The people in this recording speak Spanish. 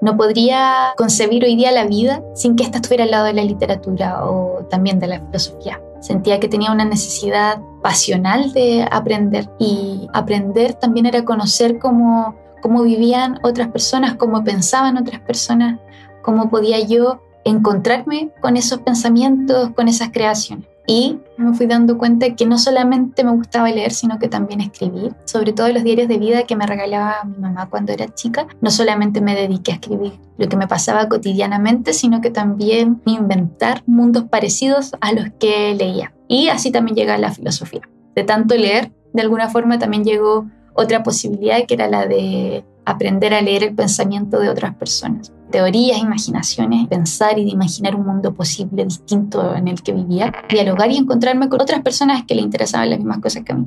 no podría concebir hoy día la vida sin que ésta estuviera al lado de la literatura o también de la filosofía. Sentía que tenía una necesidad pasional de aprender y aprender también era conocer cómo, cómo vivían otras personas, cómo pensaban otras personas, cómo podía yo encontrarme con esos pensamientos, con esas creaciones. Y me fui dando cuenta que no solamente me gustaba leer, sino que también escribir. Sobre todo los diarios de vida que me regalaba mi mamá cuando era chica. No solamente me dediqué a escribir lo que me pasaba cotidianamente, sino que también inventar mundos parecidos a los que leía. Y así también llega la filosofía. De tanto leer, de alguna forma también llegó otra posibilidad que era la de aprender a leer el pensamiento de otras personas teorías, imaginaciones, pensar y de imaginar un mundo posible distinto en el que vivía, dialogar y encontrarme con otras personas que le interesaban las mismas cosas que a mí.